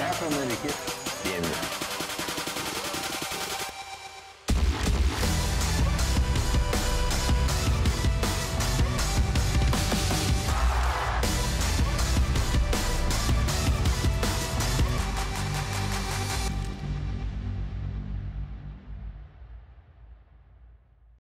Sacrament. Bien.